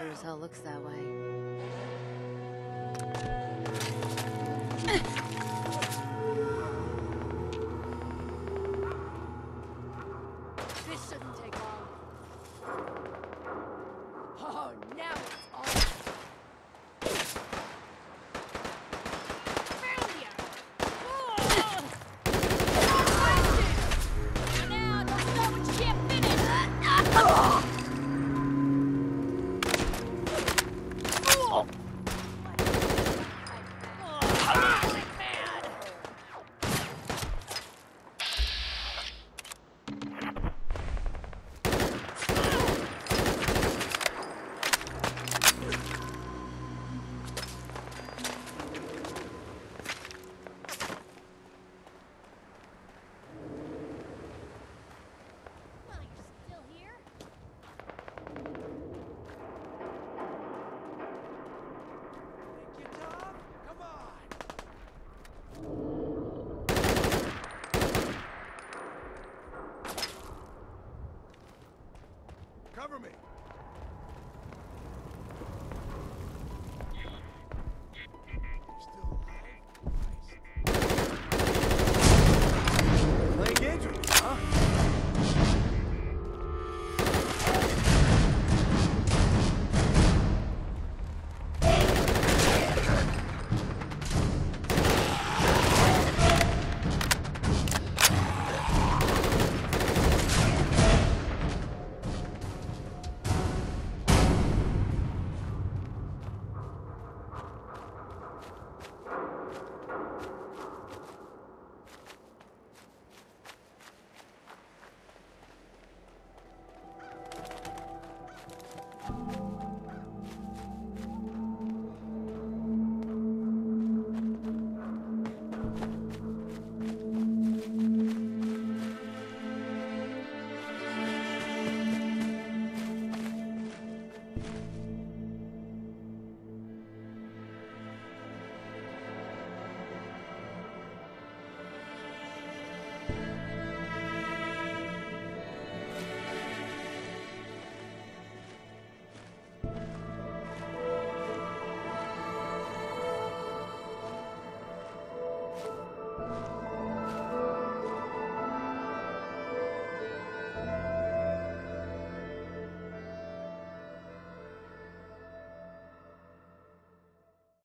sure as hell looks that way. this shouldn't take long.